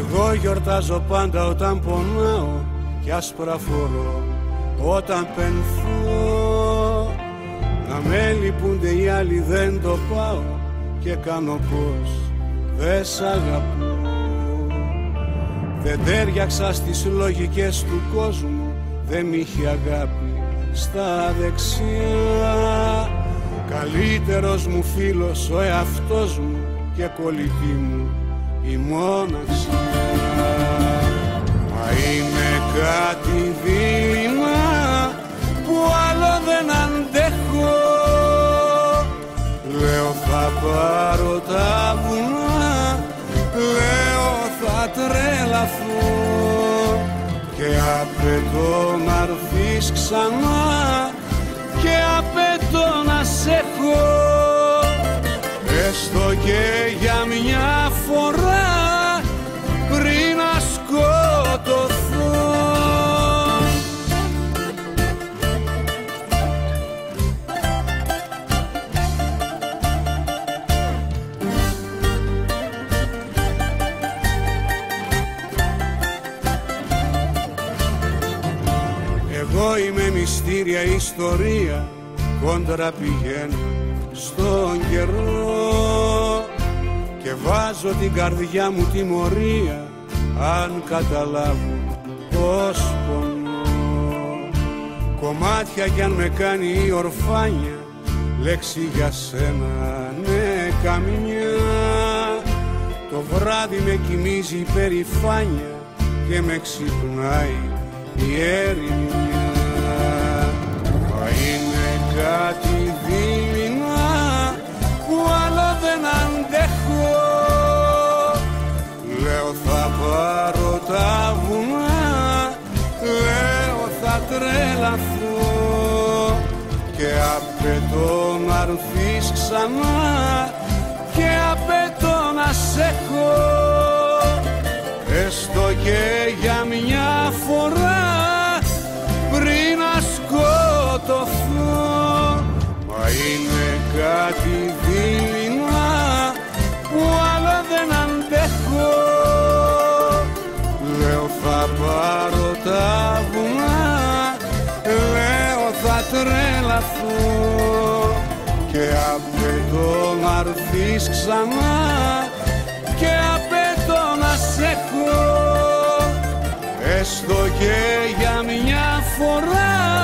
Εγώ γιορτάζω πάντα όταν πονάω κι άσπρα φορώ όταν πενθώ να με λυπούνται οι άλλοι δεν το πάω και κάνω πως δεν σ' αγαπώ. Δεν τέριαξα στις λογικές του κόσμου δεν μ' είχε αγάπη στα δεξιά. Καλύτερος μου φίλος ο εαυτός μου και κολλητή μου η μόναξιά Μα είμαι κάτι δίλημα που άλλο δεν αντέχω. Λέω θα πάρω τα βουνά, λέω θα τρελαθώ και απαιτώ να έρθεις ξανά Εγώ είμαι μυστήρια ιστορία κόντρα πηγαίνω στον καιρό. Και βάζω την καρδιά μου τιμωρία αν καταλάβω πως πονώ. Κομμάτια κι αν με κάνει η ορφάνια λέξη για σένα ναι καμιά το βράδυ με κοιμίζει η περηφάνια και με ξυπνάει η έρημιά τρελαθώ Και απαιτώ να έρθεις ξανά. Και απαιτώ να σε έχω. Έστω και για μια φορά. Πριν να σκοτωθώ. Μα είναι κάτι τρελαθώ Και απαιτώ να έρθεις ξανά. Και απαιτώ να σε έχω. Έστω και για μια φορά